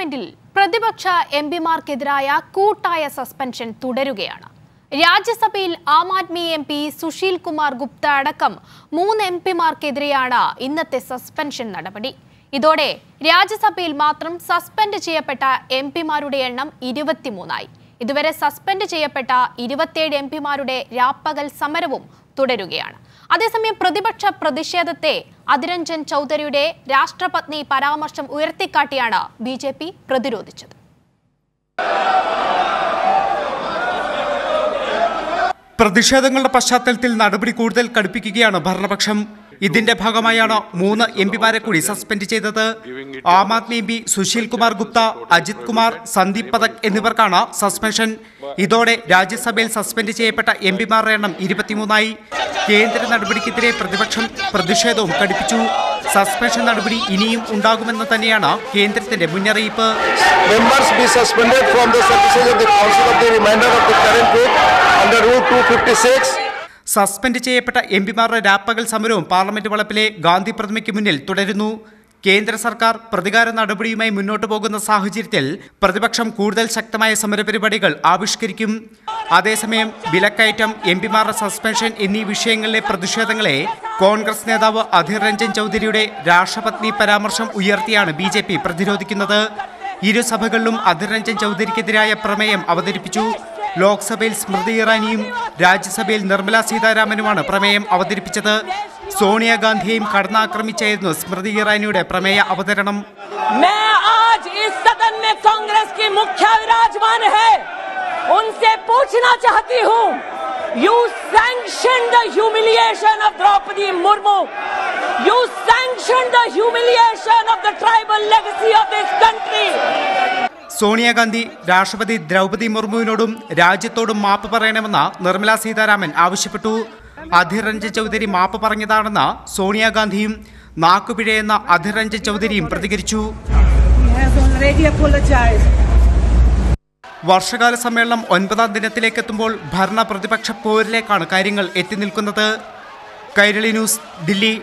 പാർലമെന്റിൽ പ്രതിപക്ഷ എം പിമാർക്കെതിരായ കൂട്ടായ സസ്പെൻഷൻ തുടരുകയാണ്. രാജ്യസഭയിൽ ആം ആദ്മി എം പി സുശീൽ കുമാർ ഗുപ്ത അടക്കം മൂന്ന് എം പിമാർക്കെതിരെയാണ് ഇന്നത്തെ സസ്പെൻഷൻ നടപടി. ഇതോടെ രാജ്യസഭയിൽ മാത്രം സസ്പെൻഡ് ചെയ്യപ്പെട്ട എം പിമാരുടെ എണ്ണം ഇരുപത്തിമൂന്നായി. ഇതുവരെ സസ്പെൻഡ് ചെയ്യപ്പെട്ട ഇരുപത്തിയേഴ് എം പിമാരുടെ രാപ്പകൽ സമരവും തുടരുകയാണ്. അതേസമയം പ്രതിപക്ഷ പ്രതിഷേധത്തെ അതിരഞ്ജൻ ചൗധരിയുടെ രാഷ്ട്രപത്നി പരാമർശം ഉയർത്തിക്കാട്ടിയാണ് ബി ജെ പി പ്രതിരോധിച്ചത്. പ്രതിഷേധങ്ങളുടെ പശ്ചാത്തലത്തിൽ നടപടി കൂടുതൽ കടുപ്പിക്കുകയാണ് ഭരണപക്ഷം. ഇതിന്റെ ഭാഗമായാണ് മൂന്ന് എം പിമാരെ കൂടി സസ്പെൻഡ് ചെയ്തത്. ആം ആദ്മി എം പി സുശീൽ കുമാർ ഗുപ്ത അജിത് കുമാർ സന്ദീപ് പതക് എന്നിവർക്കാണ് സസ്പെൻഷൻ. ഇതോടെ രാജ്യസഭയിൽ സസ്പെൻഡ് ചെയ്യപ്പെട്ട എം പിമാരുടെ എണ്ണം ഇരുപത്തിമൂന്നായി. കേന്ദ്ര നടപടിക്കെതിരെ പ്രതിപക്ഷം പ്രതിഷേധവും കടുപ്പിച്ചു. സസ്പെൻഷൻ നടപടി ഇനിയും ഉണ്ടാകുമെന്ന് തന്നെയാണ് കേന്ദ്രത്തിന്റെ മുന്നറിയിപ്പ്. Members be suspended from the services of the council of the remainder of the current week under rule 256 suspend ചെയ്യപ്പെട്ട എം പിമാരുടെ രാപ്പകൽ സമരവും പാർലമെന്റ് വളപ്പിലെ ഗാന്ധി പ്രതിമയ്ക്ക് മുന്നിൽ തുടരുന്നു. കേന്ദ്ര സർക്കാർ പ്രതികാര നടപടിയുമായി മുന്നോട്ടു പോകുന്ന സാഹചര്യത്തിൽ പ്രതിപക്ഷം കൂടുതൽ ശക്തമായ സമരപരിപാടികൾ ആവിഷ്കരിക്കും. അതേസമയം വിലക്കയറ്റം എം പിമാരുടെ സസ്പെൻഷൻ എന്നീ വിഷയങ്ങളിലെ പ്രതിഷേധങ്ങളെ കോൺഗ്രസ് നേതാവ് അധീർ രഞ്ജൻ ചൗധരിയുടെ രാഷ്ട്രപത്നി പരാമർശം ഉയർത്തിയാണ് ബി പ്രതിരോധിക്കുന്നത്. ഇരു സഭകളിലും അധീർ രഞ്ജൻ ചൗധരിക്കെതിരായ പ്രമേയം അവതരിപ്പിച്ചു. ലോക്സഭയിൽ സ്മൃതി ഇറാനിയും രാജ്യസഭയിൽ നിർമ്മല സീതാരാമനുമാണ് പ്രമേയം അവതരിപ്പിച്ചത് സോണിയാഗാന്ധിയെയും കടന്നാക്രമിച്ചായിരുന്നു സ്മൃതി ഇറാനിയുടെ പ്രമേയ അവതരണം मैं आज इस सदन में कांग्रेस की मुख्य विराजमान है उनसे पूछना चाहती हूँ you sanction the humiliation of Draupadi Murmu you sanction the humiliation of the Sonia Gandhi രാഷ്ട്രപതി ദ്രൗപതി മുർമുവിനോടും രാജ്യത്തോടും മാപ്പ് പറയണമെന്ന് നിർമ്മലാ സീതാരാമൻ ആവശ്യപ്പെട്ടു. അധിർ രഞ്ജൻ ചൗധരി മാപ്പ് പറഞ്ഞതാണെന്ന് സോണിയാഗാന്ധിയും നാക്കുപിഴയെന്ന അധിർ രഞ്ജൻ ചൗധരിയും പ്രതികരിച്ചു. വർഷകാല സമ്മേളനം ഒൻപതാം ദിനത്തിലേക്ക് എത്തുമ്പോൾ ഭരണ പ്രതിപക്ഷ പോരിലേക്കാണ് കാര്യങ്ങൾ എത്തി നിൽക്കുന്നത്. കൈരളി ന്യൂസ് ദില്ലി.